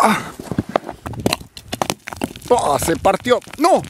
Ah. Oh, se partió. ¡No!